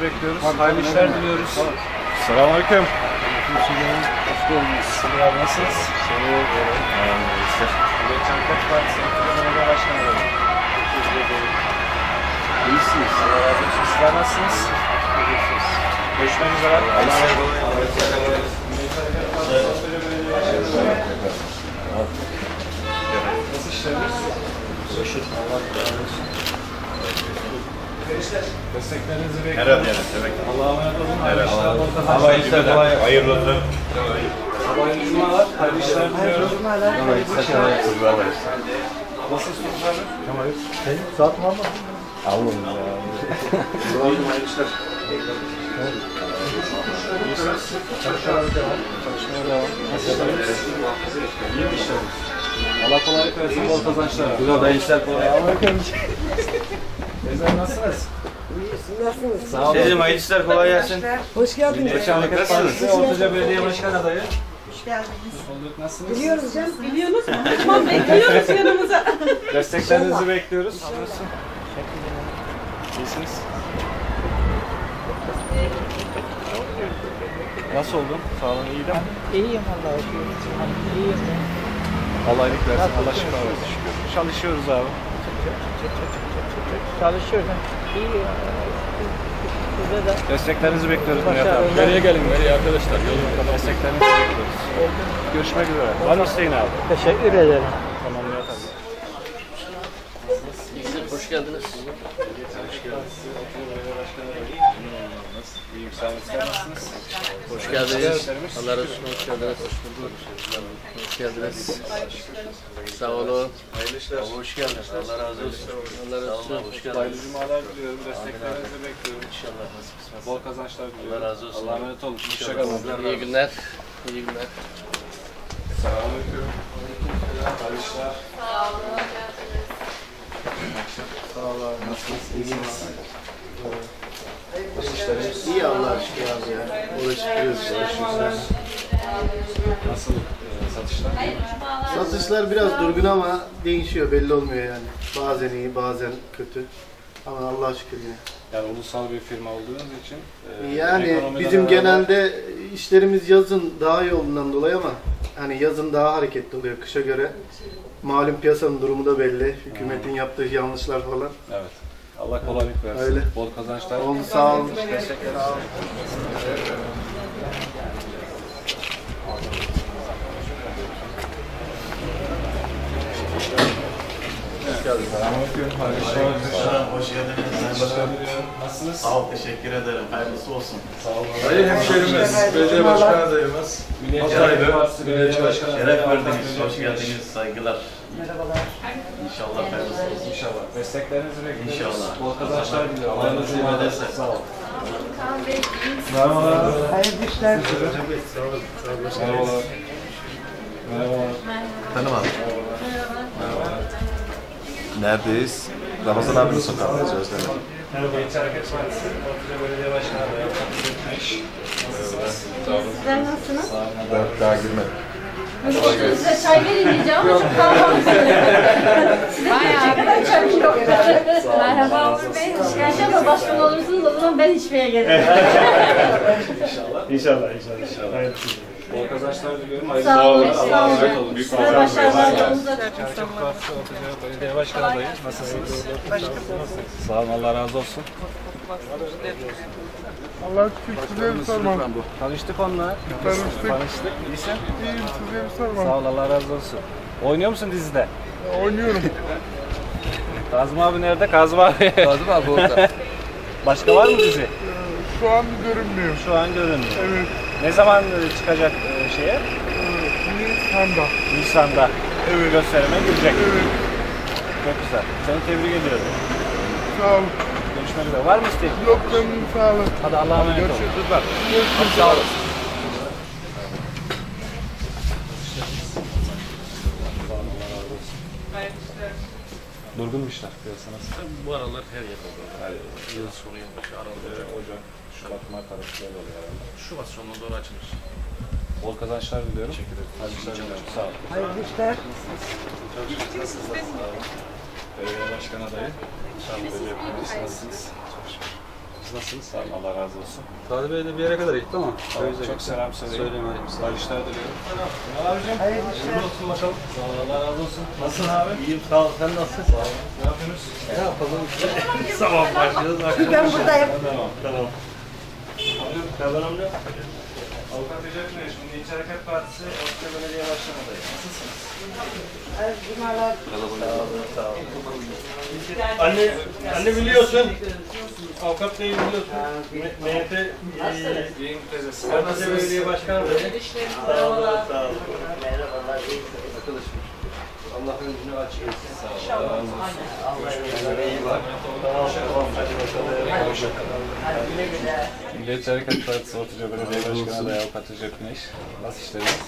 Desteklerinizi bekliyoruz. Hayırlı işler diliyoruz. Selamünaleyküm. Hoş geldiniz. Sıra abi nasılsınız? Sağ olun. Cumhuriyetçi Hareket Partisi Belediye Başkanı. İyisiniz. Allah razı olsun. Sizler nasılsınız? Görüşmek üzere. Nasıl işleriniz? Allah razı olsun. Desteklerinizi bekliyoruz. Herhalde yani. Demek. Allah'a emanet olun. Hayırlı işler. Hava işler kolay. Hayırlı olsun. Hayırlı cumalar. Hayırlı işler diliyorum. Nasılsınız abi? Saat mi almadın? Allah'ım ya. Hayırlı işler. Çalışmalara devam. Çalışmaya devam. İyi? Allah kolaylık versin, bol kazançlar. Güzel, hayırlı işler kolay. Teyzem nasılsınız? Nasılsınız? Sağ olun. Teyzeciğim hayırlı işler kolay gelsin. Hoş geldiniz. Milliyetçi Hareket Partisi Ortaca Belediye Başkan adayı. Hoş geldiniz. Olduk. Nasılsınız? Biliyoruz canım. Biliyorsunuz mu? Tamam bekliyoruz yanımıza. Desteklerinizi bekliyoruz. İyisiniz. Nasıl oldun? Sağlığın iyi değil mi? İyiyim Allah'a şükür. İyiyim. Kolaylık versin. Allah şifa versin. Çalışıyoruz abi. Çalışıyorum. İyi. Size de Desteklerinizi bekliyoruz abi. başarılar. Nereye gelin? Nereye arkadaşlar? Desteklerinizi bekliyoruz. Görüşmek üzere. Var mı isteğin abi? Teşekkür ederim. Tamam Murat abi. Hoş geldiniz. Hoş geldiniz. İyiyim. Sağ olun. Nasılsınız? Hoş geldiniz. Allah razı olsun. Hoş geldiniz. Hoş geldiniz. Sağ olun. Hayırlı işler. Hoş geldiniz. Allah razı olsun. Allah razı olsun. Hoş Hayırlı geldiniz. cumalar diliyorum. Desteklerinizi bekliyorum. İnşallah. Bol kazançlar diliyorum. Allah razı olsun. Allah'a emanet olun. Hoşçakalın. İyi günler. İyi günler. Selamünaleyküm. Hayırlı işler. Sağ olun. Nasılsınız? İyisiniz? Nasıl işleriniz? İyi Allah'a şükür abi ya. Uğraşıyoruz. uğraşıyoruz. Nasıl e, satışlar? Satışlar biraz durgun ama değişiyor belli olmuyor yani. Bazen iyi bazen kötü. Ama Allah'a şükür yine. Yani ulusal bir firma olduğunuz için e, Yani bizim beraber- genelde işlerimiz yazın daha iyi olduğundan dolayı ama hani yazın daha hareketli oluyor kışa göre. Malum piyasanın durumu da belli. Hükümetin yaptığı yanlışlar falan. Evet. Allah kolaylık versin. Öyle. Bol kazançlar. Oldu sağ olun. Selamünaleyküm. Hayırlı işler. Hoş geldiniz. Nasılsınız? Sağ ol, teşekkür ederim. Hayırlısı olsun. Dayı hemşerimiz, belediye başkan adayımız. Partisi Belediye Başkanı Şeref verdiniz, hoş geldiniz. Saygılar. Merhabalar. İnşallah hayırlısı olsun. İnşallah. Desteklerinizi bekliyoruz. İnşallah. Bol kazançlar diliyorum. Allah nasip ederse. Sağ olun. Merhabalar. Hayırlı işler. Merhabalar. Merhabalar. Efendim abi. Neredeyiz? Ramazan abinin sokağındayız Özlem'e. Milliyetçi Hareket Partisi Ortaca Belediye Başkanı adayı. Sizler nasılsınız? Ben daha girmedim. Size çay vereyim diyeceğim ama çok kalabalık. Bayağı. Ne kadar çay yok. Merhaba Uğur Bey. Hoş geldiniz. İnşallah başkan olursunuz o zaman ben içmeye gelirim. İnşallah. İnşallah. İnşallah. İnşallah. Bol kazançlar diliyorum. Hayırlı Sağ olun. Sağ olun. Büyük Belediye Başkanı adayı. Nasılsınız? Sağ olun. Allah razı olsun. Size bir sormam. Tanıştık onunla. Tanıştık. Tanıştık. İyisin. İyiyim size bir Sağ sormam. ol. Allah razı olsun. Oynuyor musun dizide? Oynuyorum. Kazım abi nerede? Kazım abi. Kazım abi orada. Başka var mı dizi? Şu an görünmüyor. Şu an görünmüyor. Evet. Ne zaman çıkacak e, şeye? Nisan'da. Nisan'da. Evet. Gösterime girecek. Evet. Çok güzel. Seni tebrik ediyorum. Sağ olun. Görüşmek üzere. Var mı isteğin? Yok benim sağ olun. Hadi Allah'a emanet olun. Görüşürüz. Sağ olun. Durgun işler piyasa nasıl? Bu aralar her yer oluyor. Yıl sonu yılbaşı Aralık. Ocak, Şubat, Mart arası böyle oluyor herhalde. Şubat sonuna doğru açılır. Bol kazançlar diliyorum. Teşekkür ederim. Hadi işler diliyorum. Sağ olun. Hayırlı işler. Belediye Başkan adayı. Sağ olun. Belediye. Nasılsınız? Siz nasılsınız? Sağ olun. Allah razı olsun. Sadi Bey de bir yere kadar gitti ama. Tamam, çok selam söyleyin. Söylemedim. Hayırlı işler diliyorum. Ünal abicim. Hayırlı işler. olsun bakalım. Sağ ol. Allah razı olsun. Nasılsın abi? İyiyim. Sağ ol. Sen nasılsın? Sağ ol. Ne yapıyorsunuz? Ne yapalım. Sabah başlıyoruz. Ben buradayım. Tamam. Tamam. Amcam, Kaber amca. Avukat Recep Güneş, Milliyetçi Hareket Partisi, Orta Belediye Başkanı adayı. Nasılsınız? Cumalar. Sağ olun. Anne, anne biliyorsun. Avukat Bey'i biliyorsun. MHP İyiyim teyzesi. Orta Belediye Başkanı da. Sağ olun, sağ olun. Allah önünü açık etsin. Sağ olun. Görüşmek üzere. İyi bak. Tamam. Hadi bakalım. Hoşçakalın. Milliyetçi Hareket Partisi Ortaca Belediye Başkanı adayı Avukat Recep Güneş. Nasıl işleriniz?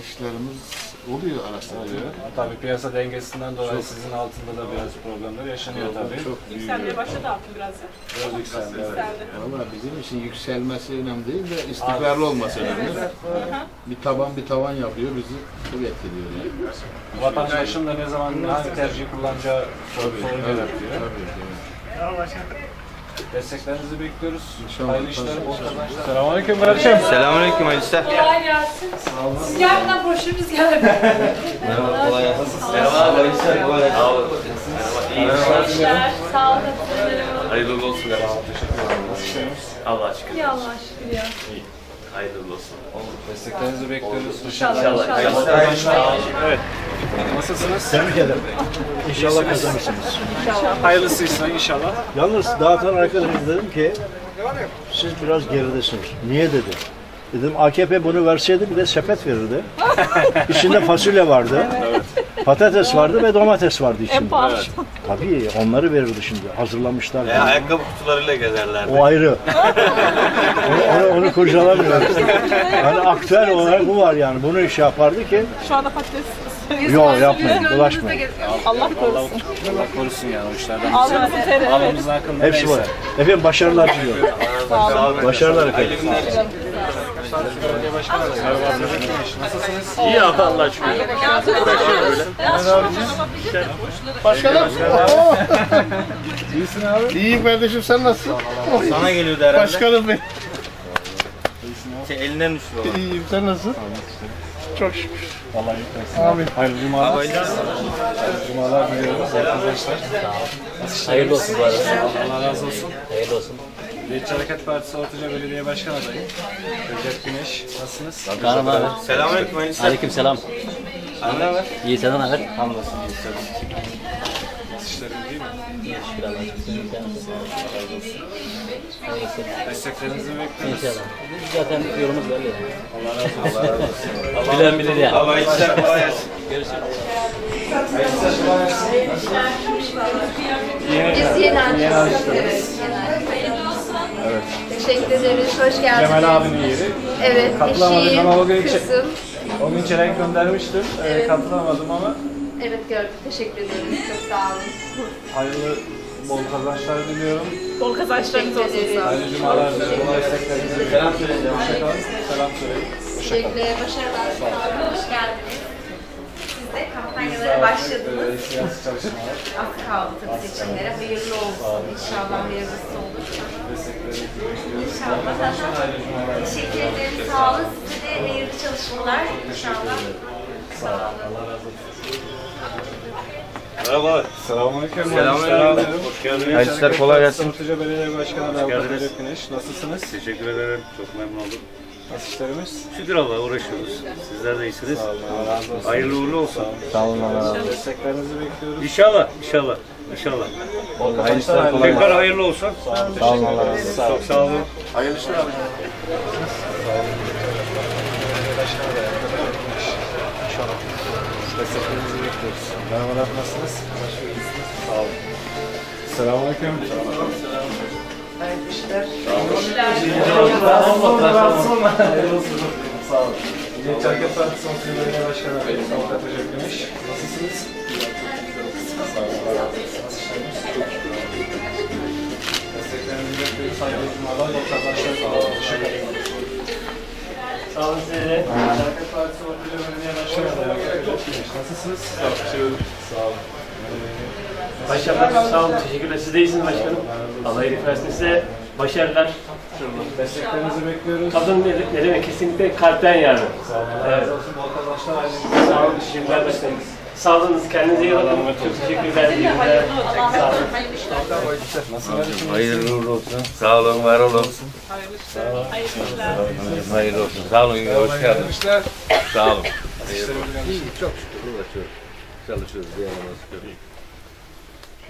İşlerimiz oluyor araçlar. Oluyor. Tabii piyasa dengesinden dolayı sizin altında da biraz problemler yaşanıyor tabii. Çok büyük. Yükselmeye başladı altın biraz. Biraz yükseldi. evet. Valla bizim için yükselmesi önemli değil de istikrarlı olması önemli. Bir taban bir tavan yapıyor bizi çok etkiliyor. Yani. Vatandaşın da ne zaman hangi tercihi kullanacağı sorun yaratıyor. Tabii, Desteklerinizi bekliyoruz. İnşallah. Hayırlı işler, bol kazançlar. Selamünaleyküm kardeşim. Selamünaleyküm hayırlı işler. Kolay gelsin. Siz gelmeden broşürümüz geldi. Merhaba kolay gelsin. Merhaba işler. Kolay gelsin. Sağ olun. İyi işler. Sağ olun. Hayırlı olsun. Teşekkür ederim. Nasıl işleriniz? Allah şükür. İyi Allah'a şükür ya. Hayırlı olsun. Desteklerinizi bekliyoruz. İnşallah. İnşallah. İnşallah. Evet. Nasılsınız? Tebrik ederim. İnşallah kazanırsınız. Hayırlısıysa inşallah. Yalnız dağıtan arkadaşım dedim ki siz biraz geridesiniz. Niye dedi. Dedim AKP bunu verseydi bir de sepet verirdi. İçinde fasulye vardı. Patates vardı ve domates vardı içinde. Tabii onları verirdi şimdi. Hazırlamışlar. E, ayakkabı kutularıyla gezerlerdi. O ayrı. onu, onu, onu kurcalamıyoruz. Yani aktüel olarak bu var yani. Bunu iş yapardı ki Şu anda patates. Yok yapmayın, bulaşmayın. Allah korusun. Allah korusun yani o işlerden. Teri evet. Alnımızın hakkında Hepsi var. Efendim başarılar diliyorum. Başarılar efendim. Nasılsınız? İyi abi Allah şükür. Başkanım. İyisin abi. İyiyim kardeşim sen nasılsın? Sana geliyordu herhalde. Başkanım benim. Şey, elinden düşüyor. İyiyim sen nasılsın? Çok şükür. Allah yüklesin. Amin. Hayırlı cumalar. Hayırlı cumalar diliyoruz. Arkadaşlar. Hayırlı olsun bu arada. Allah razı olsun. Hayırlı olsun. Milliyetçi Hareket Partisi Ortaca Belediye Başkan adayı. Recep Güneş. Nasılsınız? Kaan abi. Selamünaleyküm. Aleyküm selam. Ne var? İyi senden haber? Hamdolsun. iyi işler. Nasıl işlerin değil mi? Şükür Allah'a şükür. Desteklerinizi bekliyoruz. İnşallah. Zaten yolumuz belli. Allah razı olsun. Bilen bilir ya. Abi hayırlı işler. Kolay gelsin. Biz yeni açtık. Evet. Teşekkür ederiz. Hoş geldiniz. Kemal abinin yeri. Evet, Katılamadık eşiyim, ama o gün, kızım. o gün çelenk göndermiştim. Ee, Evet. katılamadım ama Evet gördük. Teşekkür ederiz. Çok sağ olun. hayırlı bol kazançlar diliyorum. Bol kazançlarınız olsun. Hayırlı cumalar diliyorum. Bekliyorum. Hoşçakalın. Selam söyleyin. Hoşçakalın. Teşekkürler. Başarılar. Sağ olun. Hoş geldiniz. Siz de kampanyalara başladınız. çalışmalar. Az kaldı tabii seçimlere. Hayırlı olsun. İnşallah hayırlısı olur. İnşallah. Cumalar. Teşekkür ederim. Sağ olun. Size de hayırlı çalışmalar. İnşallah. Sağ olun. Allah razı olsun. Merhaba. Selamünaleyküm. Selamünaleyküm. Hoş geldiniz. Hayırlı işler. Kolay gelsin. Ortaca Belediye Başkanı. Recep Güneş. Nasılsınız? Teşekkür ederim. Çok memnun oldum. Nasıl işlerimiz? Şükür Allah'a uğraşıyoruz. Sizler de iyisiniz. Sağ olun. Allah razı olsun. Hayırlı uğurlu olsun. Sağ olun. Desteklerinizi bekliyoruz. İnşallah, inşallah, inşallah. Bol kazançlar. Tekrar hayırlı olsun. Sağ olun. Sağ olun. Çok sağ olun. Hayırlı işler abi. İnşallah. Desteklerinizi bekliyoruz. Merhabalar, nasılsınız? Başlıyorsunuz. Sağ olun. Selamünaleyküm. Hayırlı işler. Sağ olun. Genç Hareket Partisi Son Sivriye Başkanı Bey, Avukat Recep Güneş. Nasılsınız? Sağ olun. Nasıl işleriniz? Desteklerinizi bekliyoruz. Saygı duymalar. Doktor arkadaşlar. Teşekkür ederim. Sağ olun size Partisi Nasılsınız? Sağ olun. Sağ olun. Başarılar, sağ olun. Teşekkürler. Siz de iyisiniz başkanım. Allah iyilik versin size. Başarılar. Desteklerinizi bekliyoruz. Kadın ne, ne demek? Kesinlikle kalpten yani. Sağ olun. Evet. Sağ olun. Teşekkürler başkanım. Sağ olun. Kendinize iyi bakın. Çok teşekkürler. İyi günler. Sağ olun. Nasıl Hayırlı uğurlu olsun. Sağ olun, var olun. Hayırlı olsun. Sağ olun, hoş geldiniz. Sağ olun. İyi, çok şükür uğraşıyoruz. Çalışıyoruz, bir yok.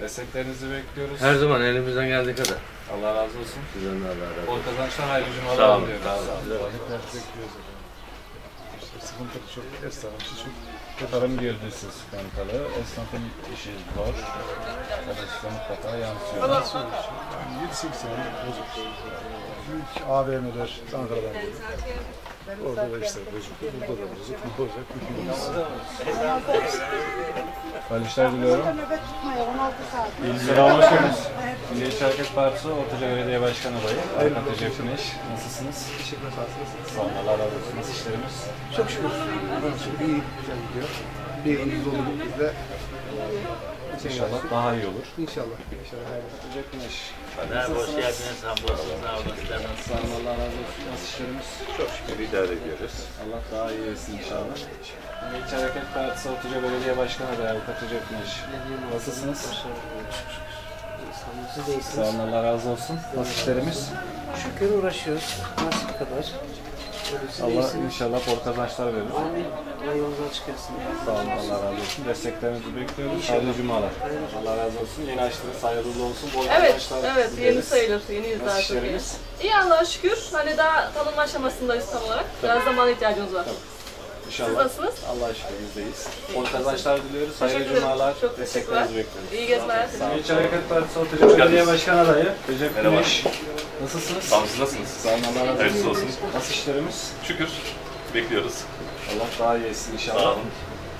Desteklerinizi bekliyoruz. Her zaman elimizden geldiği kadar. Allah razı olsun. Sizden de Allah razı Bol olsun. kazançlar, hayırlı cumalar Sağ olun. diliyoruz. Sağ olun. Sıkıntı çok esnafın çok tarım girdisi sıkıntılı. Esnafın işi zor. Size mutlaka yansıyor. Yani 7-8 sene bozuk. Büyük AVM'ler Ankara'dan geliyor. Orada da işte bozuk. Burada da bozuk. Bu bozuk. Hayırlı işler diliyorum. Hoş geldiniz. Milliyetçi Hareket Partisi Ortaca Belediye Başkanı adayı. Avukat Recep Güneş. Nasılsınız? Teşekkür ederim. Sağ olun. Allah razı olsun. Nasıl işlerimiz? Çok şükür. İyi güzel gidiyor. Bir yılımız oldu İnşallah daha iyi olur. İnşallah. İnşallah. Recep Güneş. Hoş geldiniz. Sağ olun. Sağ olun. Allah razı olsun. Nasıl işlerimiz? Çok şükür idare ediyoruz. Allah daha iyi etsin inşallah. Milliyetçi Hareket Partisi Ortaca Belediye Başkanı adayı Avukat Recep Güneş. Nasılsınız? Sağ olun. Allah razı olsun. Nasıl işlerimiz? Şükür uğraşıyoruz. Nasıl kadar. Allah inşallah bol kazançlar verir. Amin. Allah yolunuzu açık etsin. Sağ olun, Allah razı olsun. Desteklerinizi bekliyoruz. Hayırlı cumalar. Allah razı olsun. Yeni açtınız, hayırlı olsun. Bol Evet, kazançlar evet yeni dileriz. sayılır. Yeniyiz daha çok iyi. işleriniz? İyi Allah'a şükür. Hani daha tanınma aşamasındayız tam olarak. Biraz zamana ihtiyacımız var. İnşallah. Siz nasılsınız? Allah'a şükür bizdeyiz. Bol kazançlar diliyoruz. Hayırlı cumalar. Desteklerinizi teşekkürler. bekliyoruz. İyi gezmeler. Milliyetçi Hareket Partisi Ortaca Belediye Başkan adayı Recep Merhaba. Güneş. Nasılsınız? Sağ olun, siz nasılsınız? Sağ olun, Allah razı olsun. Hayırlısı olsun. Nasıl işlerimiz? Şükür. Bekliyoruz. Allah daha iyi etsin inşallah. Sağ olun.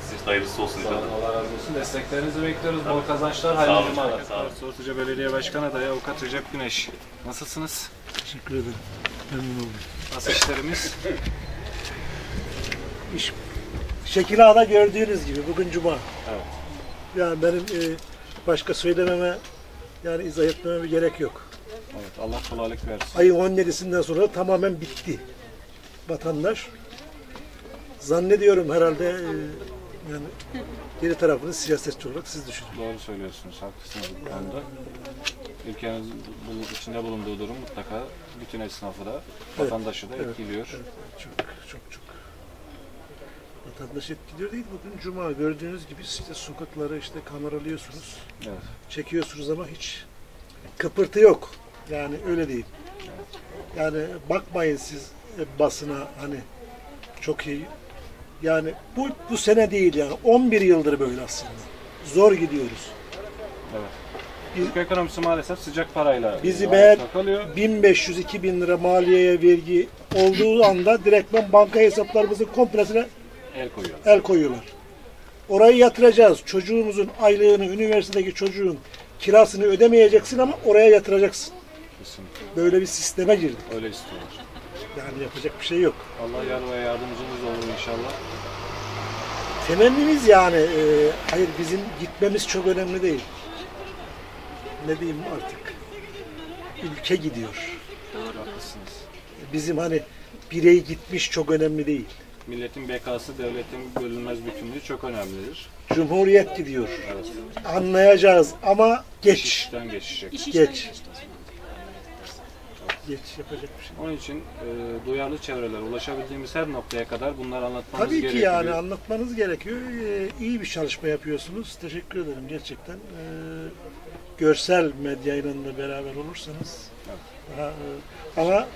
Siz de hayırlısı olsun Sağ olun, inşallah. Allah razı olsun. Desteklerinizi bekliyoruz. Bol kazançlar, Sağ hayırlı olun, cumalar. sağ olun. Ortaca Belediye Başkan adayı Avukat Recep Güneş. Nasılsınız? Teşekkür ederim. Memnun oldum. Nasıl işlerimiz? İş, şekil A'da gördüğünüz gibi bugün Cuma. Evet. Yani benim e, başka söylememe yani izah etmeme bir gerek yok. Evet, Allah kolaylık versin. Ayın 17'sinden sonra tamamen bitti. Vatandaş zannediyorum herhalde e, yani geri tarafını siyasetçi olarak siz düşünün. Doğru söylüyorsunuz, haklısınız bu konuda. Ülkenin içinde bulunduğu durum mutlaka bütün esnafı da, vatandaşı da evet, etkiliyor. evet, çok çok çok. Vatandaş etkiliyor değil. Bugün Cuma gördüğünüz gibi işte sokakları işte kameralıyorsunuz. Evet. Çekiyorsunuz ama hiç kıpırtı yok. Yani öyle değil. Yani bakmayın siz basına hani çok iyi. Yani bu bu sene değil yani 11 yıldır böyle aslında. Zor gidiyoruz. Evet. Türk ekonomisi maalesef sıcak parayla Bizi kalıyor. 1500-2000 lira maliyeye vergi olduğu anda direktmen banka hesaplarımızın komplesine El koyuyor. el koyuyorlar. Orayı yatıracağız. Çocuğumuzun aylığını, üniversitedeki çocuğun kirasını ödemeyeceksin ama oraya yatıracaksın. Kesinlikle. Böyle bir sisteme girdik. Öyle istiyorlar. Yani yapacak bir şey yok. Allah yar ve yardımcımız olur inşallah. Temennimiz yani, e, hayır bizim gitmemiz çok önemli değil. Ne diyeyim artık. Ülke gidiyor. Haklısınız. Bizim hani birey gitmiş çok önemli değil. Milletin bekası, devletin bölünmez bütünlüğü çok önemlidir. Cumhuriyet gidiyor. Evet. Anlayacağız ama geç. İşten geçecek. Geç. Geç yapacak bir şey. Onun için e, duyarlı çevreler, ulaşabildiğimiz her noktaya kadar bunları anlatmamız Tabii ki gerekiyor. yani anlatmanız gerekiyor. Ee, iyi bir çalışma yapıyorsunuz. Teşekkür ederim gerçekten. Ee, görsel medyayla da beraber olursanız daha, e, ama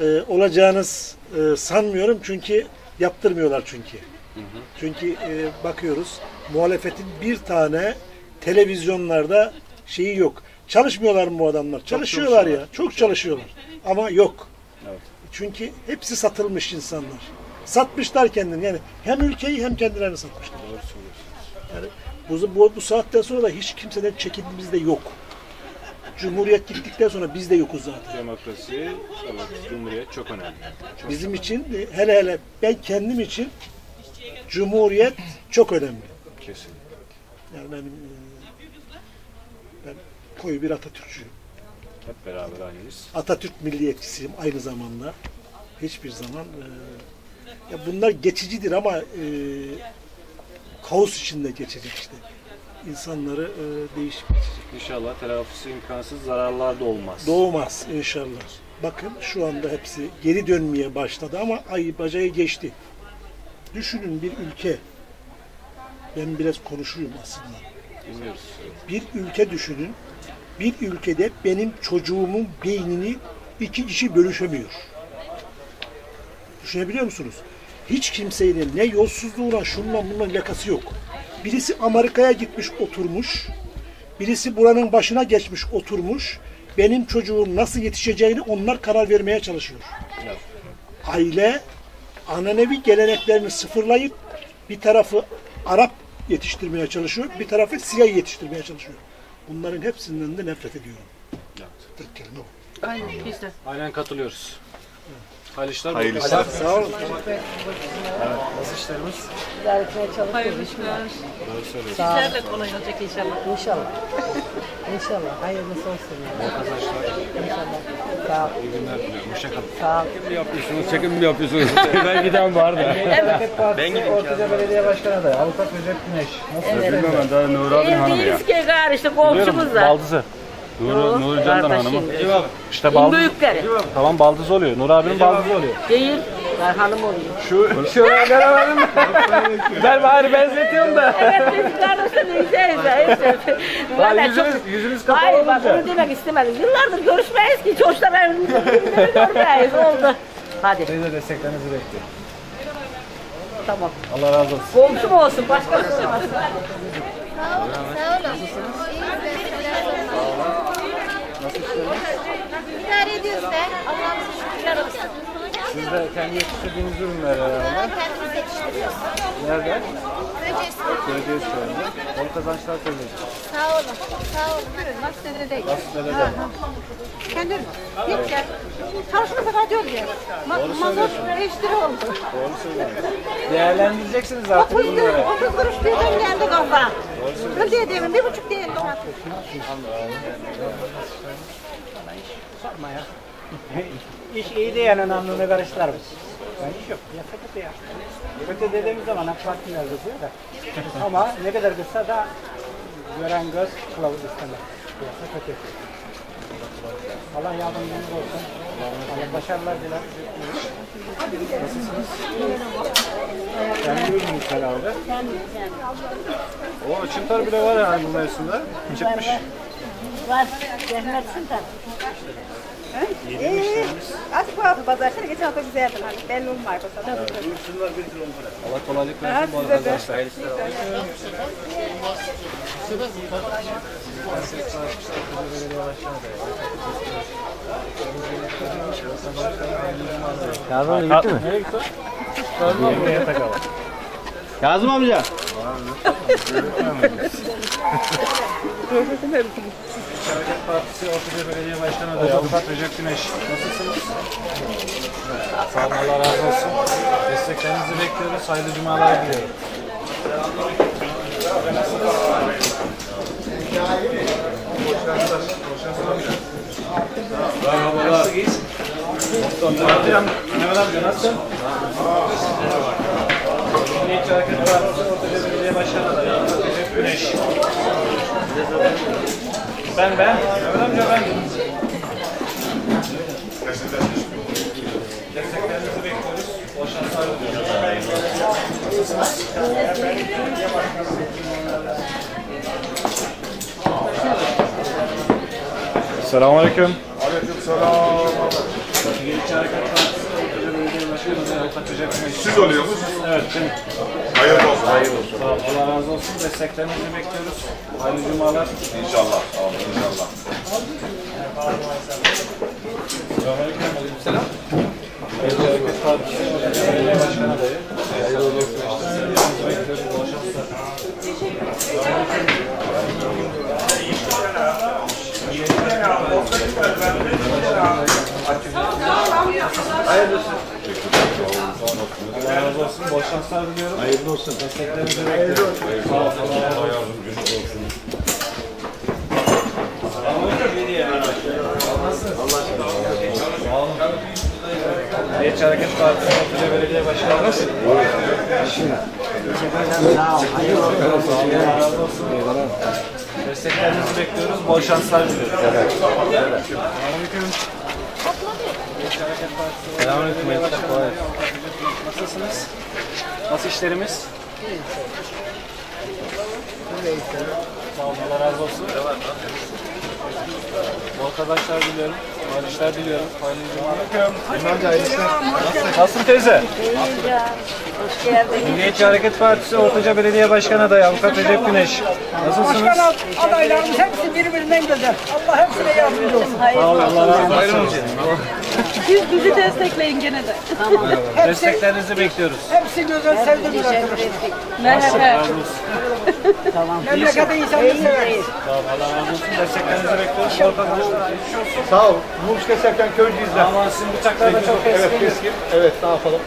e, olacağınız e, sanmıyorum çünkü yaptırmıyorlar çünkü. Hı hı. Çünkü e, bakıyoruz muhalefetin bir tane televizyonlarda şeyi yok. Çalışmıyorlar mı bu adamlar? Çalışıyorlar ya. çalışıyorlar. Çok çalışıyorlar. Ama yok. Evet. Çünkü hepsi satılmış insanlar. Satmışlar kendini. Yani hem ülkeyi hem kendilerini satmışlar. Doğru söylüyorsunuz. Yani bu, bu, bu saatten sonra da hiç kimseden çekindiğimiz de yok. Cumhuriyet gittikten sonra biz de yokuz zaten. Demokrasi, evet, cumhuriyet çok önemli. Çok Bizim için e, hele hele ben kendim için Cumhuriyet çok önemli. kesin. Yani benim e, ben koyu bir Atatürkçüyüm. Hep beraber aynıyız. Atatürk milliyetçisiyim aynı zamanda. Hiçbir zaman e, ya bunlar geçicidir ama e, kaos içinde geçecek işte. İnsanları e, değişik geçecek. İnşallah telafisi imkansız zararlar da olmaz. Doğmaz inşallah. Bakın şu anda hepsi geri dönmeye başladı ama ay bacayı geçti. Düşünün bir ülke. Ben biraz konuşuyum aslında. Dinliyoruz. Bir ülke düşünün. Bir ülkede benim çocuğumun beynini iki kişi bölüşemiyor. Düşünebiliyor musunuz? Hiç kimseyle ne yolsuzluğuna şunla bununla alakası yok. Birisi Amerika'ya gitmiş oturmuş. Birisi buranın başına geçmiş oturmuş. Benim çocuğum nasıl yetişeceğini onlar karar vermeye çalışıyor. Aile ananevi geleneklerini sıfırlayıp bir tarafı Arap yetiştirmeye çalışıyor, bir tarafı siyah yetiştirmeye çalışıyor. Bunların hepsinden de nefret ediyorum. Tek kelime o. Aynen biz de. Aynen katılıyoruz. Hayırlı işler. Hayırlı işler. kazançlar. Sağ olun. Evet, nasıl işlerimiz? İdare etmeye çalışıyoruz. Hayırlı işler. Doğru söylüyorsun. Sağ Sizler de kolay olacak inşallah. İnşallah. İnşallah. Hayırlısı olsun. Bol kazançlar. İnşallah. Sağ ol. İyi günler diliyorum. Hoşçakalın. Sağ ol. Çekim mi yapıyorsunuz? Çekim mi yapıyorsunuz? ben giden var da. Ben gideyim. Ortaca Belediye Başkanı adayı. Avukat Recep Güneş. Nasıl? Bilmem ben daha Nuri abinin hanımı ya. Değiliz ki işte komşumuz da. Baldızı. Nuri, Nuri Can'dan kardeşim. hanımı. İşte baldız. büyükleri. Tamam baldız oluyor. Nuri abinin baldızı oluyor. Değil. Ben hanım oluyor. Şu, şu göremedim mi? ben bari benzetiyorum da. Evet biz kardeşler neyseyiz de. neyse. Valla yüzünüz- çok- yüzünüz kapalı Hayır bak olunca. onu demek istemedim. Yıllardır görüşmeyiz ki. Çoğuşlar birbirimizi görmeyiz. Oldu. Hadi. Size desteklerinizi bekliyorum. Tamam. Allah razı olsun. Komşum olsun. Başka bir şey olmaz. İdare ediyoruz be. Allah'ım şükürler olsun. Siz de kendi yetiştirdiğiniz ürünleri herhalde. Kendimiz yetiştiriyoruz. Nerede? Böceğiz. Belediye üstlerinde. Bol kazançlar söyleyeceğim. Sağ olun. Sağ olun. Buyurun. Nasıl değil. Nasıl dedede? Kendim. Yok ya. Çalışma kadar diyor ya. Ma mazot 5 lira oldu. Doğru söylüyorsun. Değerlendireceksiniz artık 30 bunları. lira, 30 kuruş birden geldi kafa. Öl diye demin bir buçuk diye Sorma ya. İş iyi diye en önemli karışlarımız. Ben iş yok. Ya kötü ya. Kötü dediğimiz zaman AK Partiler kızıyor da. Ama ne kadar kızsa da gören göz kılavuz istemez. Piyasa kötü. Allah yardımcınız olsun. Allah başarılar diler. Nasılsınız? Kendi ürünümüz herhalde. O çıntar bile var yani bu mevsimde. Çıkmış. Var. Zahmetsin tabii. İyi Açık vardı pazartesi. Geçen hafta güzeldi. Hani belli olmay bu sefer. Allah kolaylık Ha, versin. Bol size de. kazançlar. Kazım amca gitti mi? Nereye gitti? Yemeğe takalım. Kazım amca. Hareket Partisi Ortaca Belediye Başkanı adayı Avukat Recep Güneş. Nasılsınız? Sağ olun Allah razı olsun. Desteklerinizi bekliyoruz. Hayırlı cumalar diliyorum. Merhabalar. Nasılsınız? Amcam, Mehmet amca nasılsın? Milliyetçi Hareket Partisi Ortaca Belediye Başkanı adayı Avukat Recep Güneş. Ben ben. Mehmet amca ben. Desteklerinizi bekliyoruz. Bol şanslar adayı Avukat Recep Güneş. Siz oluyor musunuz? Evet benim. Hayırlı olsun. Hayırlı olsun. Sağ olun, Allah razı olsun. Desteklerinizi bekliyoruz. Hayırlı cumalar. İnşallah. Amin inşallah. Selam. Milliyetçi Hareket Partisi Ortaca Belediye Başkanı adayı. Hayırlı olsun. Desteklerinizi bekliyoruz. Bol şanslar. Şanslar diliyorum. Hayırlı olsun. Desteklerinizi bekliyorum. Sağ olun. Allah yardımcınız olsun. Milliyetçi Hareket Partisi Ortaca Belediye razı olsun. Desteklerinizi bekliyoruz. Bol şanslar diliyoruz. Selamünaleyküm. Selamünaleyküm. Kolay gelsin. Nasılsınız? Nasıl işlerimiz? Sağ olun. Allah razı olsun. Bol kazançlar diliyorum. Hayırlı işler diliyorum. Hayırlı işler. Nasılsın teyze? Hoş geldin. Milliyetçi Hareket Partisi Ortaca Belediye Başkanı adayı Avukat Recep Güneş. Nasılsınız? Başkan adaylarımız hepsi birbirinden güzel. Allah hepsine yardımcı olsun. Sağ olun. Allah razı olsun. Siz bizi destekleyin gene de. Tamam. Desteklerinizi bekliyoruz. Hepsi güzel sevdiğimiz arkadaşlar. Allah razı olsun. Tamam. Memlekete insanları severiz. Sağ olun. Allah razı olsun. Desteklerinizi bekliyoruz. Geçmiş olsun. Sağ ol. Mum keserken köycüyüz de. Ama sizin bıçaklar da çok Evet keskin. keskin. Evet ne yapalım.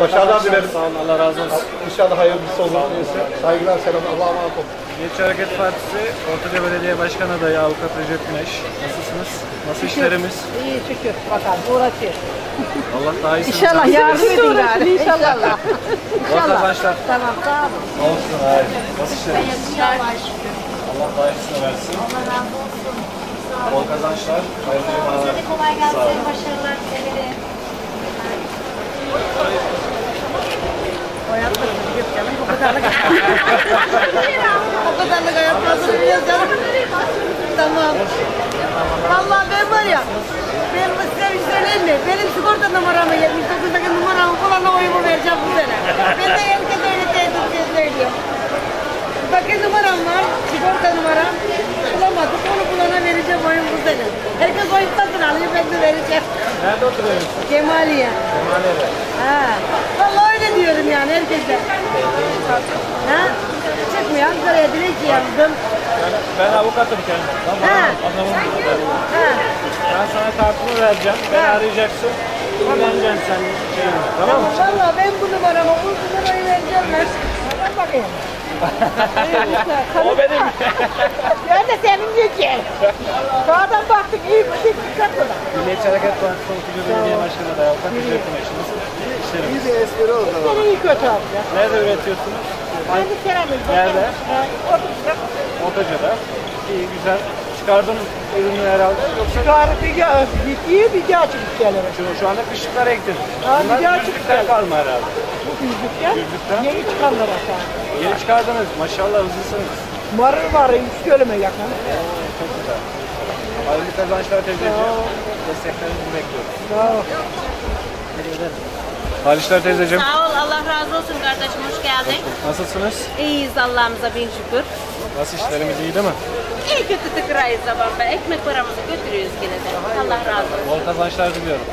Başarılar dilerim. Sağ olun. Allah razı olsun. İnşallah hayırlısı olur. Saygılar selam. Allah'a emanet olun. Milliyetçi Hareket Partisi Ortaca Belediye Başkanı adayı Avukat Recep Güneş. Nasılsınız? Nasıl işlerimiz? İyi şükür. Bakalım uğraşıyor. Allah daha iyisini İnşallah yardım edin gari. İnşallah. Bol kazançlar. Tamam sağ olun. Olsun hayır. Nasıl işlerimiz? Allah daha iyisini versin. Allah razı olsun. Bol kazançlar. Hayırlı cumalar. Size kolay Sağ olun. gelsin. Başarılar dilerim. O kadarlık. oyatmasın biliyoruz canım. Tamam. Vallahi ben var ya. Ben size bir şey söyleyeyim mi? Benim sigorta numaramı 79'daki numaramı bulana oyumu vereceğim bu sene. Ben de herkes öyle tehdit şey söylüyor. Bakın numaram var, sigorta numaram. Bulamadık, onu bulana vereceğim oyun bu sene. Herkes oyun satın alıyor, ben de vereceğim. Nerede oturuyorsunuz? Kemaliye. Kemaliye'de. Ha. Vallahi öyle diyorum yani herkese. Ha? Çıkmıyor. Ankara'ya dilekçe yazdım. Yani ben avukatım kendim. Tamam. Ha. Burada. Ha. Ben sana kartımı vereceğim. Beni arayacaksın. Kullanyacaksın sen şeyini. Tamam mı? Vallahi ben bu numaramı bu numarayı vereceğim ben. Bak bakayım. O benim. Ben de senin diyeceğim. Sağdan baktık iyi bir şey çıkartmadan. Milliyetçi Hareket Partisi Ortaca Belediye Başkanı Avukat Recep Güneş. Nasıl işlerimiz? Bir de espri oldu. Seni iyi kötü abi ya. Nerede üretiyorsunuz? Aynı seramik. Nerede? Ortada. Ortaca'da. İyi güzel. Çıkardın ürünü herhalde. Yoksa Çıkarıp bir daha gidiyor bir daha çıkıp geliyor. şu, şu anda kışlıklara ektin. Ha, bir Bunlar daha yüzlükler kalma herhalde. Bu yüzlükten Yüzlükten. yeni çıkanlar aşağı. Yeni çıkardınız. Maşallah hızlısınız. Marır var, üç bölüme yakın. Çok güzel. Hayırlı kazançlar teyzeciğim. Desteklerinizi bekliyoruz. Sağ ol. Hayırlı işler teyzeciğim. Sağ ol, Allah razı olsun kardeşim, hoş geldin. Nasılsınız? İyiyiz Allah'ımıza bin şükür. Nasıl işlerimiz iyi değil mi? İyi kötü tıkırayız zaman ben. Ekmek paramızı götürüyoruz yine de. Allah razı olsun. Bol kazançlar diliyorum.